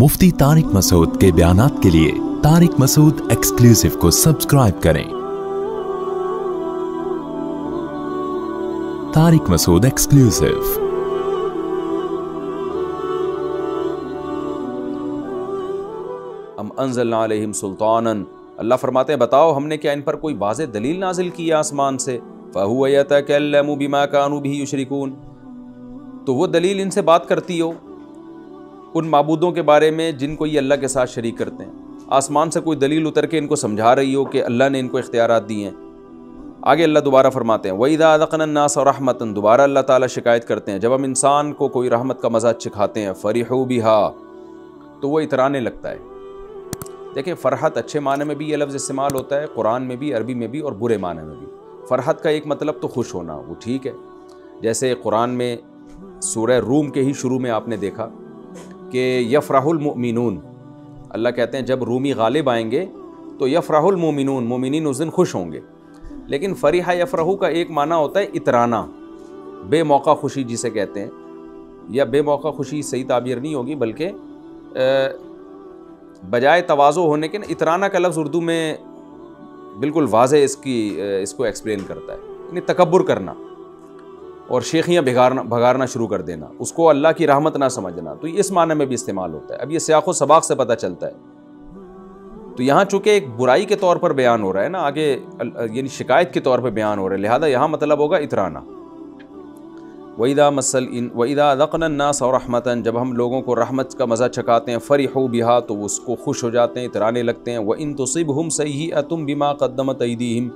मुफ्ती तारिक मसूद के बयान के लिए तारिक मसूद एक्सक्लूसिव को सब्सक्राइब करें। तारिक मसूद एक्सक्लूसिव हम अनजल्लाम सुल्तान अल्लाह फरमाते हैं, बताओ, हमने क्या इन पर कोई वाज दलील नाजिल की आसमान से? फ़हुआ बिमा कानू भी युशरिकून। तो वो दलील इनसे बात करती हो उन मबूदों के बारे में जिनको ये अल्लाह के साथ शरीक करते हैं। आसमान से कोई दलील उतर के इनको समझा रही हो कि अल्लाह ने इनको इख्तियार दिए हैं। आगे अल्लाह दोबारा फरमाते हैं वहीदा अदक़नास और रहमतन दोबारा अल्लाह ताला शिकायत करते हैं। जब हम इंसान को कोई रहमत का मज़ा चिखाते हैं, फ़रीहू बिहा तो वह इतराने लगता है। देखिए, फ़रहत अच्छे माने में भी ये लफ्ज़ इस्तेमाल होता है, कुरान में भी, अरबी में भी और बुरे माने में भी। फ़रहत का एक मतलब तो खुश होना, वो ठीक है। जैसे कुरान में, सूरह रूम के ही शुरू में आपने देखा कि यफ़राहुलमिनून अल्लाह कहते हैं, जब रूमी गालिब आएँगे तो यफ़राहुलमिनून मोमिन उस दिन खुश होंगे। लेकिन फ़रीहा यफ़राहू का एक माना होता है, इतराना। बेमौका खुशी जिसे कहते हैं। या बेमौका खुशी सही ताबीर नहीं होगी, बल्कि बजाय तवाज़ो होने के ना, इतराना का लफ्ज़ उर्दू में बिल्कुल वाज इसकी इसको एक्सप्लेन करता है। यानी तकबर करना। और शेखियाँ भिगारना भगारना शुरू कर देना। उसको अल्लाह की रहमत ना समझना। तो इस माने में भी इस्तेमाल होता है। अब ये सियाको सबाक से पता चलता है। तो यहाँ चूँकि एक बुराई के तौर पर बयान हो रहा है ना, आगे यानी शिकायत के तौर पर बयान हो रहा है। लिहाजा यहाँ मतलब होगा इतराना। वईदा मसल इन दक़नास और रहमतन। जब हम लोगों को रहमत का मज़ा चकाते हैं फ़री हो बिहा तो उसको खुश हो जाते हैं, इतराने लगते हैं। व इन तसिब हम सही अतुम बिमा कदमत ईदीम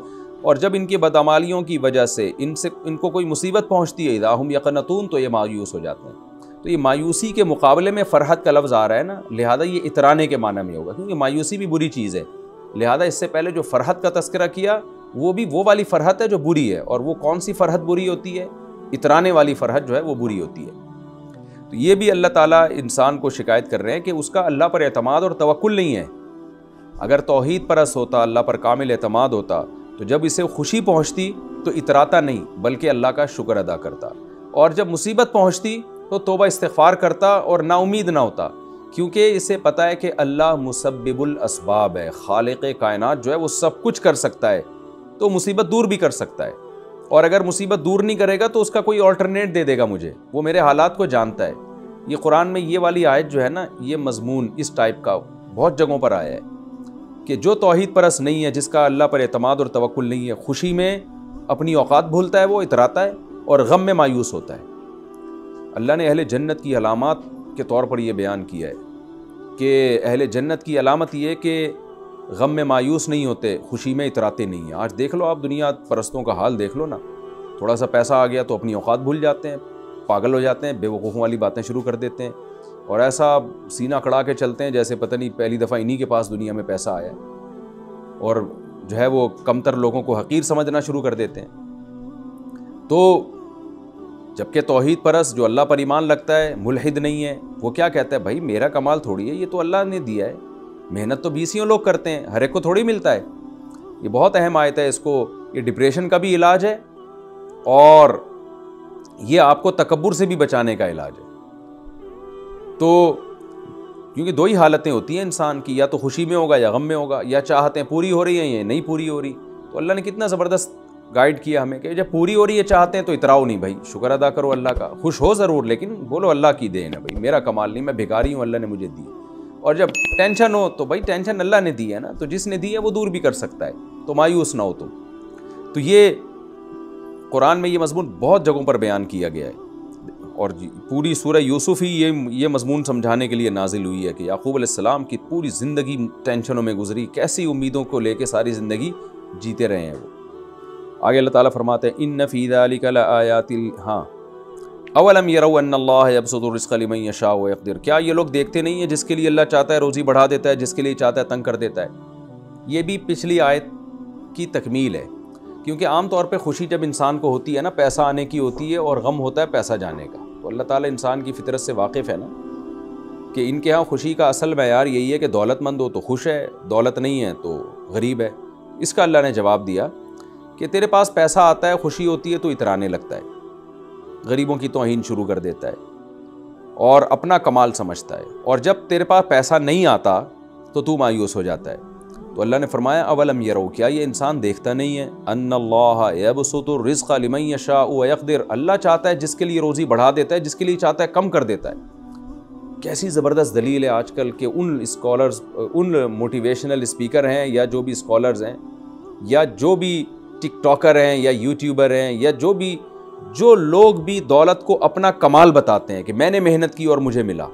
और जब इनकी बदमालियों की वजह से इनसे, इनको कोई मुसीबत पहुँचती है इदाहम यकनतून तो ये मायूस हो जाते हैं। तो ये मायूसी के मुकाबले में फ़रहत का लफ्ज़ आ रहा है ना, लिहाजा ये इतराने के माना में होगा, क्योंकि मायूसी भी बुरी चीज़ है। लिहाजा इससे पहले जो फ़रहत का तस्करा किया, वो भी, वो वाली फ़रहत है जो बुरी है, और वो कौन सी फ़रहत बुरी होती है? इतराने वाली फ़रहत जो है, वो बुरी होती है। तो ये भी अल्लाह ताला इंसान को शिकायत कर रहे हैं कि उसका अल्लाह पर अतमाद और तवक्ल नहीं है। अगर तोहहीद परस होता, अल्लाह पर कामिल अतमाद होता तो जब इसे खुशी पहुँचती तो इतराता नहीं, बल्कि अल्लाह का शुक्र अदा करता। और जब मुसीबत पहुँचती तो तोबा इस्तफ़ार करता और नाउमीद ना होता, क्योंकि इसे पता है कि अल्लाह मुसबिबुल असबाब है, खालिक कायनात जो है वो सब कुछ कर सकता है तो मुसीबत दूर भी कर सकता है। और अगर मुसीबत दूर नहीं करेगा तो उसका कोई ऑल्टरनेट दे देगा मुझे। वो मेरे हालात को जानता है। ये कुरान में ये वाली आयत जो है ना, ये मजमून इस टाइप का बहुत जगहों पर आया है। कि जो तोहहीद परस नहीं है, जिसका अल्लाह पर अतमाद और तवक्ल नहीं है, खुशी में अपनी औकात भूलता है, वो इतराता है और गम में मायूस होता है। अल्लाह ने अहल जन्नत की अलामत के तौर पर यह बयान किया है कि अहल जन्नत की अलामत ये कि गम में मायूस नहीं होते, खुशी में इतराते नहीं हैं। आज देख लो आप दुनिया परस्तों का हाल देख लो ना। थोड़ा सा पैसा आ गया तो अपनी औकात भूल जाते हैं, पागल हो जाते हैं, बेवकूफ़ों वाली बातें शुरू कर देते हैं। और ऐसा सीना कड़ा के चलते हैं जैसे पता नहीं पहली दफ़ा इन्हीं के पास दुनिया में पैसा आया और जो है वो कमतर लोगों को हकीर समझना शुरू कर देते हैं। तो जबकि तोहहीद परस, जो अल्लाह पर ईमान लगता है, मुलहिद नहीं है, वो क्या कहता है, भाई, मेरा कमाल थोड़ी है, ये तो अल्लाह ने दिया है। मेहनत तो बीसियों लोग करते हैं, हर एक को थोड़ी मिलता है। ये बहुत अहम आयत है, इसको, ये डिप्रेशन का भी इलाज है, और ये आपको तकबर से भी बचाने का इलाज है। तो क्योंकि दो ही हालतें होती हैं इंसान की, या तो खुशी में होगा या गम में होगा, या चाहतें पूरी हो रही हैं या नहीं पूरी हो रही। तो अल्लाह ने कितना ज़बरदस्त गाइड किया हमें कि जब पूरी हो रही है चाहते हैं तो इतराओ नहीं भाई, शुक्र अदा करो अल्लाह का। खुश हो ज़रूर, लेकिन बोलो अल्लाह की देन है भाई, मेरा कमाल नहीं, मैं भिकारी हूँ, अल्लाह ने मुझे दी। और जब टेंशन हो तो भाई टेंशन अल्लाह ने दी है ना तो जिसने दी है वो दूर भी कर सकता है तो मायूस ना हो तुम। तो ये कुरान में ये मजमून बहुत जगहों पर बयान किया गया है। और पूरी सूरह यूसुफ ही ये ये मजमून समझाने के लिए नाजिल हुई है कि याकूब अलैहिस्सलाम की पूरी ज़िंदगी टेंशनों में गुजरी, कैसी उम्मीदों को लेकर सारी ज़िंदगी जीते रहे हैं वो। आगे अल्लाह ताला फरमाते हैं इन नफ़ीदातिल हाँ। अवलम यकदिर। क्या ये लोग देखते नहीं हैं जिसके लिए अल्लाह चाहता है रोज़ी बढ़ा देता है, जिसके लिए चाहता है तंग कर देता है? ये भी पिछली आयत की तकमील है, क्योंकि आम तौर पे खुशी जब इंसान को होती है ना, पैसा आने की होती है और गम होता है पैसा जाने का। तो अल्लाह ताला इंसान की फितरत से वाकिफ़ है ना? कि इनके यहाँ खुशी का असल मैार यही है कि दौलतमंद हो तो खुश है, दौलत नहीं है तो गरीब है। इसका अल्लाह ने जवाब दिया कि तेरे पास पैसा आता है, खुशी होती है तो इतराने लगता है। गरीबों की तोहन शुरू कर देता है और अपना कमाल समझता है। और जब तेरे पास पैसा नहीं आता तो तू मायूस हो जाता है। तो अल्लाह ने फरमाया, अवलम यरो, क्या ये इंसान देखता नहीं है? अनबसतरिज़्क़मन यशाक़दिर अल्लाह चाहता है जिसके लिए रोज़ी बढ़ा देता है, जिसके लिए चाहता है कम कर देता है। कैसी ज़बरदस्त दलील है आजकल के उन स्कॉलर्स उन मोटिवेशनल स्पीकर हैं या जो भी स्कॉलर्स हैं, या जो भी टिकटॉकर हैं, या यूट्यूबर हैं, या जो भी, जो लोग भी दौलत को अपना कमाल बताते हैं कि मैंने मेहनत की और मुझे मिला।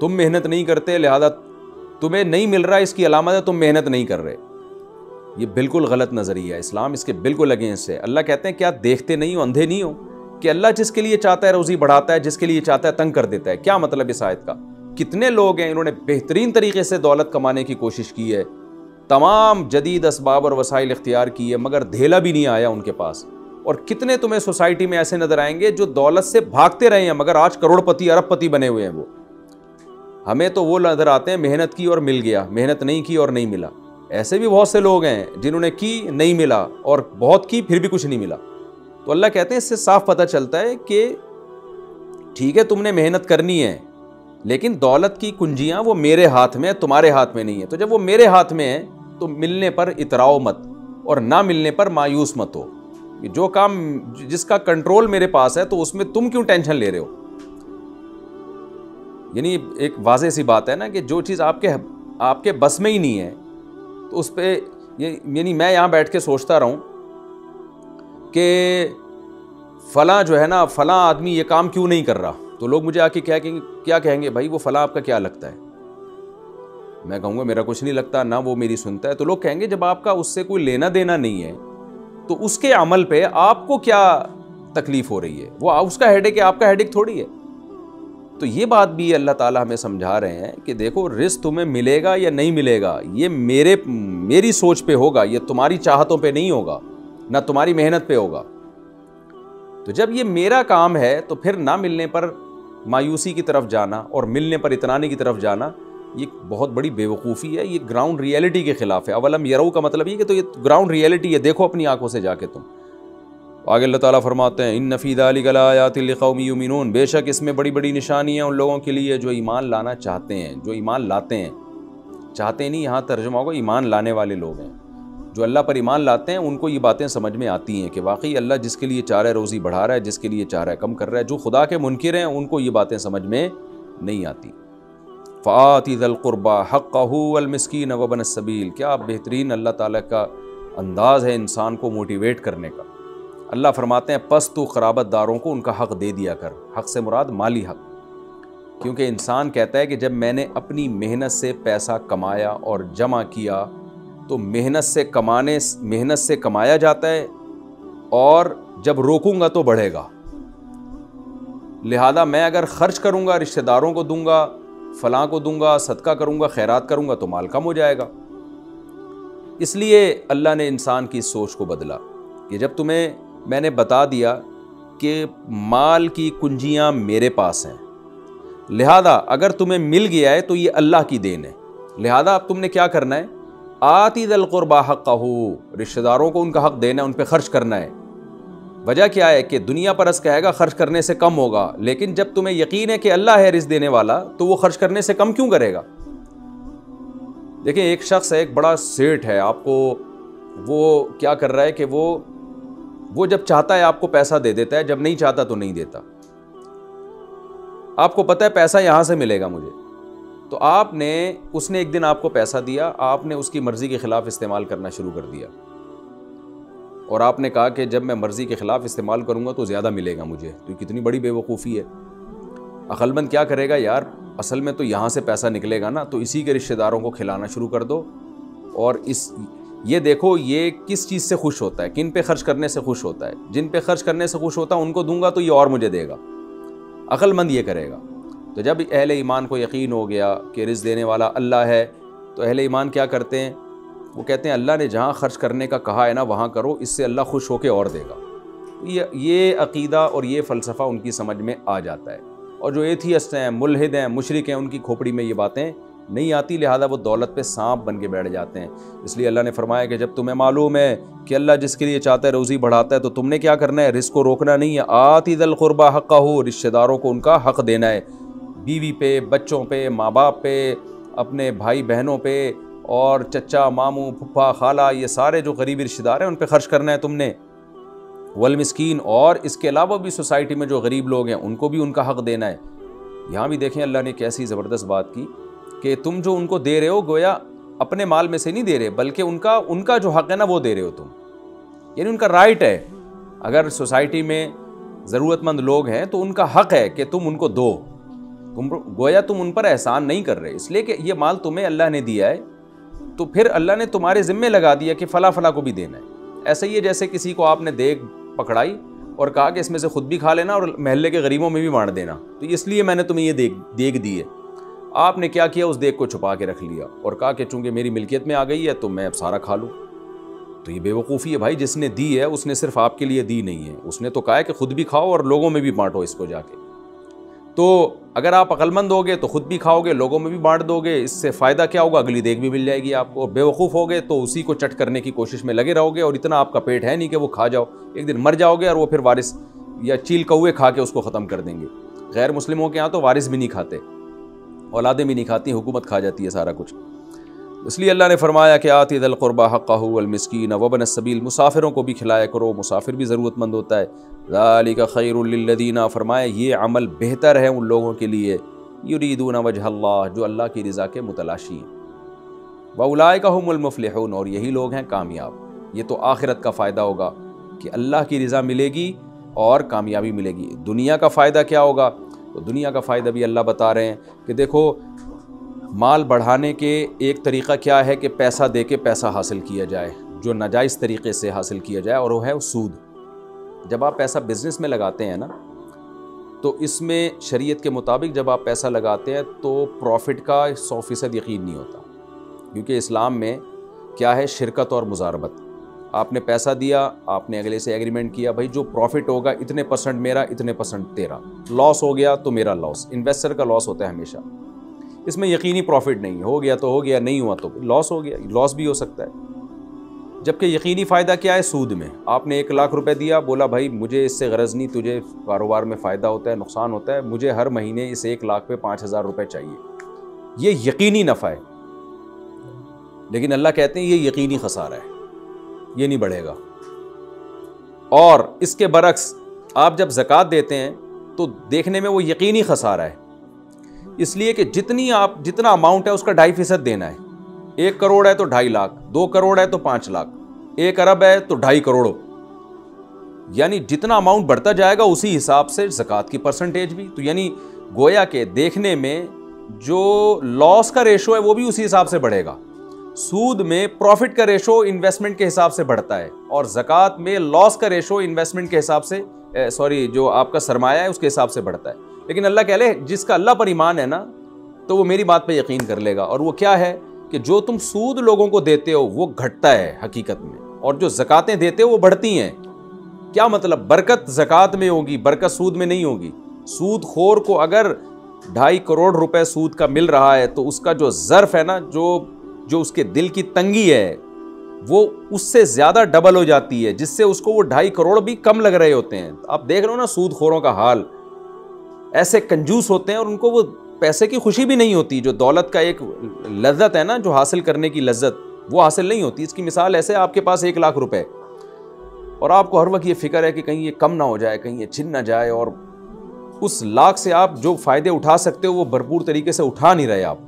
तुम मेहनत नहीं करते, लिहाजा तुम्हें नहीं मिल रहा, इसकी अलामत है, तुम मेहनत नहीं कर रहे। ये बिल्कुल गलत नज़रिया है, इस्लाम इसके बिल्कुल अगेंस्ट है। अल्लाह कहते हैं क्या देखते नहीं हो, अंधे नहीं हो, कि अल्लाह जिसके लिए चाहता है रोज़ी बढ़ाता है, जिसके लिए चाहता है तंग कर देता है। क्या मतलब इस आयत का? कितने लोग हैं, इन्होंने बेहतरीन तरीके से दौलत कमाने की कोशिश की है। तमाम जदीद इसबाब और वसाइल इख्तियार की है, मगर धेला भी नहीं आया उनके पास। और कितने तुम्हें सोसाइटी में ऐसे नज़र आएँगे जो दौलत से भागते रहे हैं, मगर आज करोड़पति, अरबपति बने हुए हैं वो। हमें तो वो नज़र आते हैं, मेहनत की और मिल गया। मेहनत नहीं की और नहीं मिला। ऐसे भी बहुत से लोग हैं जिन्होंने की नहीं मिला और बहुत की, फिर भी कुछ नहीं मिला। तो अल्लाह कहते हैं, इससे साफ़ पता चलता है कि ठीक है, तुमने मेहनत करनी है, लेकिन दौलत की कुंजियाँ वो मेरे हाथ में है, तुम्हारे हाथ में नहीं है। तो जब वो मेरे हाथ में है तो मिलने पर इतराओ मत और ना मिलने पर मायूस मत हो। जो काम जिसका कंट्रोल मेरे पास है तो उसमें तुम क्यों टेंशन ले रहे हो? यानी एक वाजे सी बात है ना कि जो चीज़ आपके आपके बस में ही नहीं है तो उस पर ये, यानी मैं यहाँ बैठ के सोचता रहूँ कि फ़लाँ जो है ना, फ़लाँ आदमी ये काम क्यों नहीं कर रहा? तो लोग मुझे आके क्या कहेंगे क्या कहेंगे, भाई वो फ़लाँ आपका क्या लगता है? मैं कहूँगा, मेरा कुछ नहीं लगता, ना वो मेरी सुनता है। तो लोग कहेंगे, जब आपका उससे कोई लेना देना नहीं है तो उसके अमल पे आपको क्या तकलीफ़ हो रही है? वो, उसका हेडेक है, आपका हेडेक थोड़ी है। तो ये बात भी अल्लाह ताला हमें समझा रहे हैं कि देखो रिस्क तुम्हें मिलेगा या नहीं मिलेगा, ये मेरे, मेरी सोच पे होगा, ये तुम्हारी चाहतों पे नहीं होगा, ना तुम्हारी मेहनत पे होगा। तो जब ये मेरा काम है तो फिर ना मिलने पर मायूसी की तरफ़ जाना और मिलने पर इतनाने की तरफ़ जाना, ये बहुत बड़ी बेवकूफ़ी है, ये ग्राउंड रियलिटी के ख़िलाफ़ है। अवलम यरऊ का मतलब ये कि तो ये ग्राउंड रियलिटी है, देखो अपनी आँखों से जाके तुम। आगे अल्लाह ताला फरमाते हैं इन नफ़ीदायातिलकौमीमिन बेशक इसमें बड़ी बड़ी निशानियाँ उन लोगों के लिए जो ईमान लाना चाहते हैं, जो ईमान लाते हैं। चाहते नहीं, यहाँ तर्जमा होगा, ईमान लाने वाले लोग हैं। जो अल्लाह पर ईमान लाते हैं, उनको ये बातें समझ में आती हैं कि वाकई अल्लाह जिसके लिए चाह रहा है, रोज़ी बढ़ा रहा है, जिसके लिए चाह रहा है, कम कर रहा है, जो खुदा के मुनकर हैं, उनको ये बातें समझ में नहीं आती। फ़ातिलक़ुरबा हक़मस्किन वबन सबील। क्या बेहतरीन अल्लाह ताला का अंदाज़ है इंसान को मोटिवेट करने का। अल्लाह फरमाते हैं, पस तो खराबत दारों को उनका हक़ दे दिया कर। हक़ से मुराद माली हक़। क्योंकि इंसान कहता है कि जब मैंने अपनी मेहनत से पैसा कमाया और जमा किया तो मेहनत से कमाने, मेहनत से कमाया जाता है और जब रोकूँगा तो बढ़ेगा। लिहाजा मैं अगर ख़र्च करूँगा, रिश्तेदारों को दूँगा, फ़लाँ को दूँगा, सदका करूँगा, खैरात करूँगा तो माल कम हो जाएगा। इसलिए अल्लाह ने इंसान की सोच को बदला कि जब तुम्हें मैंने बता दिया कि माल की कुंजियाँ मेरे पास हैं। लिहाजा अगर तुम्हें मिल गया है तो ये अल्लाह की देन है। लिहाजा अब तुमने क्या करना है? आती दल क़ुरबा हक़ हो रिश्तेदारों को उनका हक़ देना है, उन पर ख़र्च करना है। वजह क्या है कि दुनिया परस कहेगा, खर्च करने से कम होगा, लेकिन जब तुम्हें यकीन है कि अल्लाह है रिज देने वाला तो वो खर्च करने से कम क्यों करेगा? देखिए, एक शख्स है, एक बड़ा सेठ है, आपको वो क्या कर रहा है कि वो वो जब चाहता है आपको पैसा दे देता है, जब नहीं चाहता तो नहीं देता। आपको पता है पैसा यहाँ से मिलेगा मुझे। तो आपने, उसने एक दिन आपको पैसा दिया, आपने उसकी मर्ज़ी के ख़िलाफ़ इस्तेमाल करना शुरू कर दिया। और आपने कहा कि जब मैं मर्ज़ी के ख़िलाफ़ इस्तेमाल करूँगा तो ज़्यादा मिलेगा मुझे तो कितनी बड़ी बेवकूफ़ी है। अक्लमंद क्या करेगा यार? असल में तो यहाँ से पैसा निकलेगा ना तो इसी के रिश्तेदारों को खिलाना शुरू कर दो। और इस ये देखो, ये किस चीज़ से खुश होता है? किन पे खर्च करने से खुश होता है? जिन पे खर्च करने से खुश होता है, उनको दूँगा तो ये और मुझे देगा। अक्लमंद ये करेगा। तो जब अहल ईमान को यकीन हो गया कि रिज़ देने वाला अल्लाह है तो अहल ईमान क्या करते हैं? वो कहते हैं, अल्लाह ने जहाँ खर्च करने का कहा है ना, वहाँ करो, इससे अल्लाह खुश होकर और देगा। ये ये अकीदा और ये फ़लसफ़ा उनकी समझ में आ जाता है। और जो एथियस्ट हैं, मुलहद हैं, मुशरक हैं, उनकी खोपड़ी में ये बातें नहीं आती, लिहाजा वो दौलत पे सांप बन के बैठ जाते हैं। इसलिए अल्लाह ने फरमाया कि जब तुम्हें मालूम है कि अल्लाह जिसके लिए चाहता है रोज़ी बढ़ाता है तो तुमने क्या करना है? रिस्क को रोकना नहीं है। आती दल क़ुरबा हक़ हो रिश्तेदारों को उनका हक़ देना है। बीवी पे, बच्चों पे माँ बाप पे, अपने भाई बहनों पे और चचा मामू, फुफा, खाला, ये सारे जो गरीबी रिश्तेदार हैं, उन पर खर्च करना है तुमने। वल और इसके अलावा भी सोसाइटी में जो गरीब लोग हैं, उनको भी उनका हक देना है। यहाँ भी देखें, अल्लाह ने कैसी ज़बरदस्त बात की। कि तुम जो उनको दे रहे हो गोया अपने माल में से नहीं दे रहे, बल्कि उनका उनका जो हक है ना वो दे रहे हो तुम। यानी उनका राइट है। अगर सोसाइटी में ज़रूरतमंद लोग हैं तो उनका हक है कि तुम उनको दो। तुम गोया तुम उन पर एहसान नहीं कर रहे, इसलिए कि ये माल तुम्हें अल्लाह ने दिया है। तो फिर अल्लाह ने तुम्हारे ज़िम्मे लगा दिया कि फ़ला फ़ला को भी देना है। ऐसा ही है जैसे किसी को आपने देख पकड़ाई और कहा कि इसमें से खुद भी खा लेना और महल्ले के गरीबों में भी बांट देना। तो इसलिए मैंने तुम्हें ये देख देख दी है आपने क्या किया? उस देख को छुपा के रख लिया और कहा कि चूँकि मेरी मिल्कियत में आ गई है तो मैं अब सारा खा लूँ। तो ये बेवकूफ़ी है भाई, जिसने दी है, उसने सिर्फ़ आपके लिए दी नहीं है। उसने तो कहा है कि खुद भी खाओ और लोगों में भी बांटो इसको जाके। तो अगर आप अक्लमंद होगे तो खुद भी खाओगे, लोगों में भी बांट दोगे, इससे फ़ायदा क्या होगा? अगली देख भी मिल जाएगी आपको। बेवकूफ़ होगे तो उसी को चट करने की कोशिश में लगे रहोगे और इतना आपका पेट है नहीं कि वो खा जाओ। एक दिन मर जाओगे और वो फिर वारिस या चील कौए खा के उसको ख़त्म कर देंगे। गैर मुस्लिमों के यहाँ तो वारिस भी नहीं खाते। औलादें भी नहीं खाती, हुकूमत खा जाती है सारा कुछ। इसलिए अल्लाह ने फरमाया कि आती दलक़ुरबा हक़ामस्किन वबन सबील, मुसाफिरों को भी खिलाया करो, मुसाफिर भी ज़रूरतमंद होता है। ज़ाली का खैरदीना फरमाया, ये अमल बेहतर है उन लोगों के लिए, युरीदून वजह जो अल्लाह की रज़ा के मुतलाशी हैं। वलाए का हमलमफलहून और यही लोग हैं कामयाब। ये तो आखिरत का फ़ायदा होगा कि अल्लाह की रज़ा मिलेगी और कामयाबी मिलेगी। दुनिया का फ़ायदा क्या होगा? तो दुनिया का फ़ायदा भी अल्लाह बता रहे हैं कि देखो, माल बढ़ाने के एक तरीक़ा क्या है कि पैसा दे के पैसा हासिल किया जाए, जो नाजायज़ तरीके से हासिल किया जाए, और वो है सूद। जब आप पैसा बिज़नेस में लगाते हैं ना तो इसमें शरीयत के मुताबिक जब आप पैसा लगाते हैं तो प्रॉफिट का सौ फ़ीसद यकीन नहीं होता, क्योंकि इस्लाम में क्या है, शिरकत और मुजारबत। आपने पैसा दिया, आपने अगले से एग्रीमेंट किया, भाई, जो प्रॉफिट होगा, इतने परसेंट मेरा, इतने परसेंट तेरा। लॉस हो गया तो मेरा लॉस इन्वेस्टर का लॉस होता है हमेशा। इसमें यकीनी प्रॉफिट नहीं, हो गया तो हो गया, नहीं हुआ तो लॉस हो गया लॉस भी हो सकता है। जबकि यकीनी फ़ायदा क्या है? सूद में। आपने एक लाख रुपए दिया, बोला, भाई, मुझे इससे गरज नहीं, तुझे कारोबार में फ़ायदा होता है, नुकसान होता है, मुझे हर महीने इस एक लाख पे पाँच हज़ार रुपये चाहिए। ये यकीनी नफ़ा है। लेकिन अल्लाह कहते हैं, ये यकीनी खसारा है। ये नहीं बढ़ेगा। और इसके बरक्स आप जब ज़क़़त देते हैं तो देखने में वो यकीनी खसारा है। इसलिए कि जितनी आप, जितना अमाउंट है, उसका ढाई फ़ीसद देना है। एक करोड़ है तो ढाई लाख, दो करोड़ है तो पाँच लाख, एक अरब है तो ढाई करोड़। यानी जितना अमाउंट बढ़ता जाएगा, उसी हिसाब से जक़ात की परसेंटेज भी। तो यानी गोया के देखने में जो लॉस का रेशो है, वो भी उसी हिसाब से बढ़ेगा। सूद में प्रॉफिट का रेशो इन्वेस्टमेंट के हिसाब से बढ़ता है और जक़ात में लॉस का रेशो इन्वेस्टमेंट के हिसाब से सॉरी जो आपका सरमाया है उसके हिसाब से बढ़ता है। लेकिन अल्लाह कह ले, जिसका अल्लाह पर ईमान है ना तो वो मेरी बात पे यकीन कर लेगा। और वो क्या है कि जो तुम सूद लोगों को देते हो, वो घटता है हकीकत में। और जो जक़ातें देते हो, वो बढ़ती हैं। क्या मतलब? बरकत जक़ात में होगी, बरकत सूद में नहीं होगी। सूद खोर को अगर ढाई करोड़ रुपए सूद का मिल रहा है तो उसका जो ज़र्फ है ना, जो जो उसके दिल की तंगी है, वो उससे ज़्यादा डबल हो जाती है, जिससे उसको वो ढाई करोड़ भी कम लग रहे होते हैं। आप देख रहे हो ना सूद खोरों का हाल। ऐसे कंजूस होते हैं और उनको वो पैसे की खुशी भी नहीं होती, जो दौलत का एक लज्जत है ना, जो हासिल करने की लज्जत, वो हासिल नहीं होती। इसकी मिसाल ऐसे, आपके पास एक लाख रुपए। और आपको हर वक्त ये फ़िक्र है कि कहीं ये कम ना हो जाए, कहीं ये छिन ना जाए, और उस लाख से आप जो फ़ायदे उठा सकते हो, वो भरपूर तरीके से उठा नहीं रहे आप।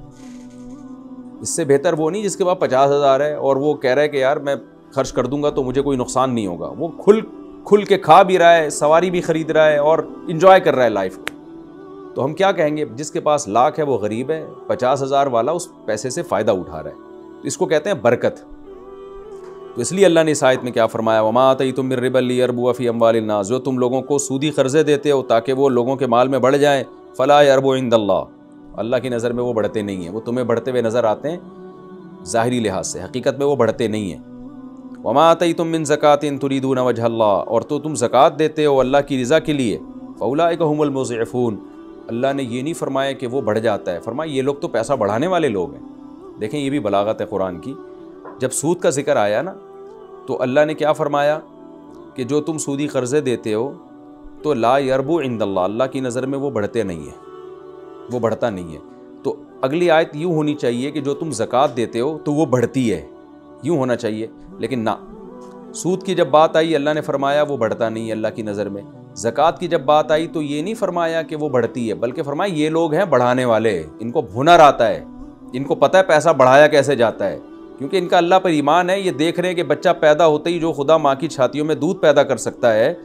इससे बेहतर वो नहीं जिसके पास पचास हज़ार है और वो कह रहा है कि यार मैं खर्च कर दूँगा तो मुझे कोई नुकसान नहीं होगा। वो खुल खुल के खा भी रहा है, सवारी भी खरीद रहा है और इन्जॉय कर रहा है लाइफ को तो हम क्या कहेंगे? जिसके पास लाख है, वो गरीब है, पचास हज़ार वाला उस पैसे से फ़ायदा उठा रहा है। तो इसको कहते हैं बरकत। तो इसलिए अल्लाह ने आयत में क्या फरमाया? वमा तई तुम रिबली अरबू अफ़ी अम्बालनाज जो तुम लोगों को सूदी कर्ज़े देते हो ताकि वो लोगों के माल में बढ़ जाएँ, फ़ला अरबो इंदल्ला अल्लाह की नज़र में वो बढ़ते नहीं हैं। वो तुम्हें बढ़ते हुए नज़र आते हैं, ज़ाहरी लिहाज से, हकीकत में वो बढ़ते नहीं हैं। वमा तई तुम मिन ज़क़़त इन तुरीदून वजह और तो तुम ज़क़़त देते हो अल्लाह की रज़ा के लिए। फ़ौला हमलमज़फ़ून अल्लाह ने ये नहीं फरमाया कि वो बढ़ जाता है। फरमाया, ये लोग तो पैसा बढ़ाने वाले लोग हैं। देखें, ये भी बलागत है कुरान की। जब सूद का ज़िक्र आया ना तो अल्लाह ने क्या फरमाया कि जो तुम सूदी कर्ज़े देते हो तो ला यरबू इंदल्ला अल्लाह की नज़र में वो बढ़ते नहीं हैं। वो बढ़ता नहीं है। तो अगली आयत यूँ होनी चाहिए कि जो तुम ज़क़़त देते हो तो वो बढ़ती है। यूँ होना चाहिए, लेकिन ना। सूद की जब बात आई, अल्लाह ने फरमाया, वो बढ़ता नहीं है अल्लाह की नज़र में। ज़क़़त की जब बात आई तो ये नहीं फरमाया कि वो बढ़ती है, बल्कि फरमाया, ये लोग हैं बढ़ाने वाले, इनको हुनर आता है। इनको पता है पैसा बढ़ाया कैसे जाता है। क्योंकि इनका अल्लाह पर ईमान है, ये देख रहे हैं कि बच्चा पैदा होते ही जो खुदा माँ की छातियों में दूध पैदा कर सकता है,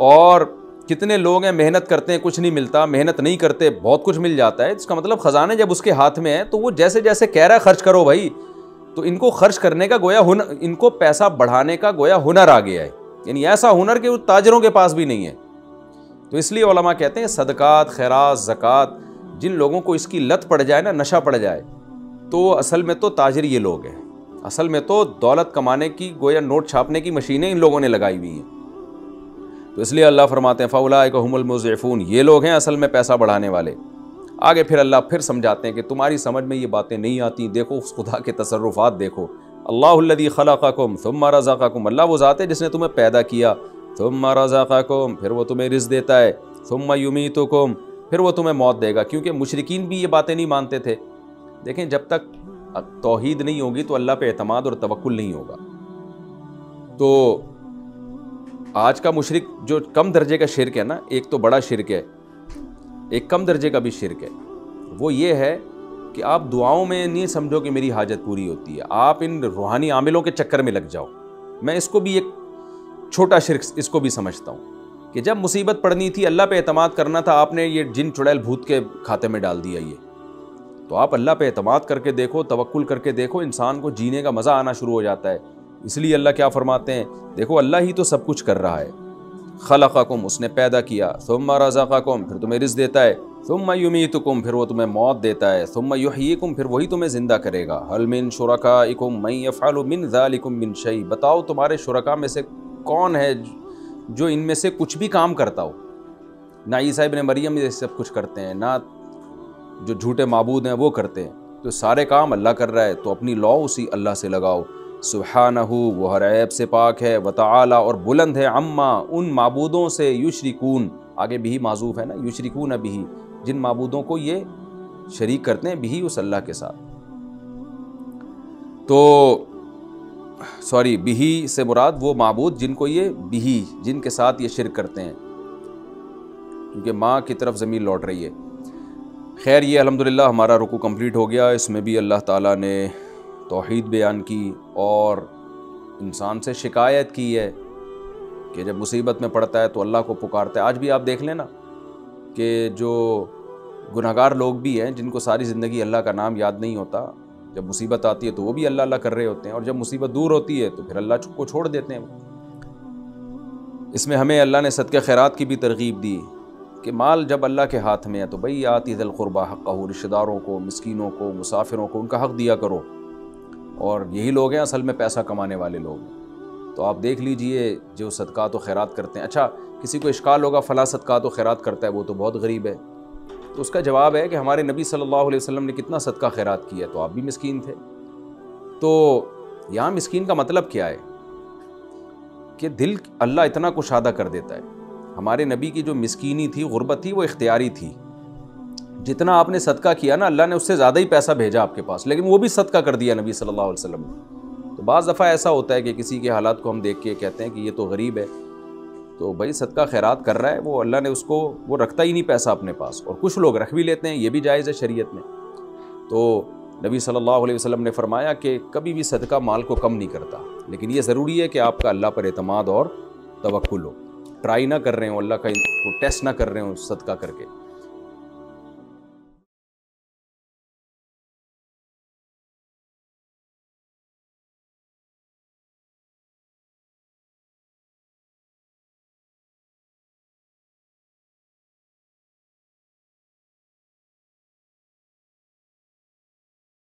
और कितने लोग हैं, मेहनत करते हैं, कुछ नहीं मिलता, मेहनत नहीं करते, बहुत कुछ मिल जाता है। इसका मतलब ख़जाने जब उसके हाथ में है तो वो जैसे जैसे कह रहा है, खर्च करो भाई। तो इनको खर्च करने का गोया हुनर इनको पैसा बढ़ाने का गोया हुनर आ गया है। यानी ऐसा हुनर कि वो ताजरों के पास भी नहीं है। तो इसलिए ओलमा कहते हैं, सदक़ात, खैरात, ज़क़़त, जिन लोगों को इसकी लत पड़ जाए ना, नशा पड़ जाए तो असल में तो ताजर ये लोग हैं। असल में तो दौलत कमाने की, गोया नोट छापने की मशीनें इन लोगों ने लगाई हुई हैं। तो इसलिए अल्लाह फरमाते हैं फ़ौलामज़फ़ून ये लोग हैं असल में पैसा बढ़ाने वाले। आगे फिर अल्लाह फिर समझाते हैं कि तुम्हारी समझ में ये बातें नहीं आती, देखो उस खुदा के तसरफ़ात देखो। अल्लाहदी खलाकुम तुम रज़ाकुम अल्लाह वो ज़ात है जिसने तुम्हें पैदा किया। तुम रज़ाकुम फिर वो तुम्हें रिज़ देता है। तुम युमीतुकुम, फिर वो तुम्हें मौत देगा, क्योंकि मुशरकिन भी ये बातें नहीं मानते थे। देखें, जब तक तोहहीद नहीं होगी तो अल्लाह पे अतमाद और तवक्ल नहीं होगा। तो आज का मुशरक जो कम दर्जे का शिरक है ना, एक तो बड़ा शिरक है, एक कम दर्जे का भी शिरक है। वो ये है कि आप दुआओं में नहीं समझो कि मेरी हाजत पूरी होती है। आप इन रूहानी आमिलों के चक्कर में लग जाओ। मैं इसको भी एक छोटा शिरक इसको भी समझता हूँ कि जब मुसीबत पड़नी थी, अल्लाह पे अतमाद करना था, आपने ये जिन चुड़ैल भूत के खाते में डाल दिया ये। तो आप अल्लाह पे अतमाद करके देखो तवक्ल करके देखो, इंसान को जीने का मज़ा आना शुरू हो जाता है। इसलिए अल्लाह क्या फरमाते हैं? देखो, अल्लाह ही तो सब कुछ कर रहा है। खलक़ाकुम, उसने पैदा किया। सुम्मा रज़ाक़ाकुम, फिर तुम्हें रिज़ देता है। सुम्मा युमीतुकुम, फिर वो तुम्हें मौत देता है। सुम्मा युहीकुम फिर वही तुम्हें ज़िंदा करेगा। हल मिन शुरकाइकुम, मई यफ़ालु मिन ज़ालिकुम मिन बताओ, तुम्हारे शुरका में से कौन है जो इनमें से कुछ भी काम करता हो? ना ईसा इबन मरियम ये सब कुछ करते हैं, ना जो झूठे मबूद हैं वो करते हैं। तो सारे काम अल्लाह कर रहा है तो अपनी लॉ उसी अल्लाह से लगाओ। सुबहानहू वो हर ऐब से पाक है, व ताला और बुलंद है, अम्मा, उन मबूदों से युशरिकून। आगे भी माजूफ है ना, युशरिकून अभी जिन मबूदों को ये शरीक करते हैं, भी उस अल्लाह के साथ। तो सॉरी बिही से मुराद वो मबूद जिनको ये बिही जिनके साथ ये शिरक करते हैं। क्योंकि माँ की तरफ़ ज़मीन लौट रही है। खैर, ये अल्हम्दुलिल्लाह हमारा रुकू कंप्लीट हो गया। इसमें भी अल्लाह ताला ने तोहहीद बयान की और इंसान से शिकायत की है कि जब मुसीबत में पड़ता है तो अल्लाह को पुकारता है। आज भी आप देख लेना कि जो गुनाहगार लोग भी हैं, जिनको सारी ज़िंदगी अल्लाह का नाम याद नहीं होता, जब मुसीबत आती है तो वो भी अल्लाह अल्लाह कर रहे होते हैं और जब मुसीबत दूर होती है तो फिर अल्लाह को छोड़ देते हैं इसमें हमें अल्लाह ने सदक़ खैरात की भी तरगीब दी कि माल जब अल्लाह के हाथ में है तो भाई आती दिलक़ुरबा हक़ रिश्तेदारों को, मस्किनों को, मुसाफिरों को उनका हक़ दिया करो। और यही लोग हैं असल में पैसा कमाने वाले लोग। तो आप देख लीजिए, जो सदका तो खैरात करते हैं। अच्छा किसी को इश्काल होगा, फ़ला सदका तो खैरात करता है, वो तो बहुत गरीब है। तो उसका जवाब है कि हमारे नबी सल्लल्लाहु अलैहि वसल्लम ने कितना सदका खैरात किया तो आप भी मस्किन थे। तो यहाँ मस्किन का मतलब क्या है? कि दिल अल्लाह इतना कुछ आदा कर देता है। हमारे नबी की जो मिसकीनी थी, गुर्बत थी, वो इख्तियारी थी। जितना आपने सदका किया ना, अल्लाह ने उससे ज़्यादा ही पैसा भेजा आपके पास। लेकिन वो भी सदका कर दिया नबी सल्लल्लाहु अलैहि वसल्लम ने। तो बाज़ दफ़ा ऐसा होता है कि किसी के हालात को हम देख के कहते हैं कि ये तो गरीब है। तो भाई, सदका खैरात कर रहा है, वो अल्लाह ने उसको, वो रखता ही नहीं पैसा अपने पास। और कुछ लोग रख भी लेते हैं, ये भी जायज़ है शरीयत में। तो नबी सल्लल्लाहु अलैहि वसल्लम ने फरमाया कि कभी भी सदका माल को कम नहीं करता। लेकिन ये ज़रूरी है कि आपका अल्लाह पर अतमाद और तवक्ल हो। ट्राई ना कर रहे हो, अल्लाह का टेस्ट ना कर रहे हो सदका करके।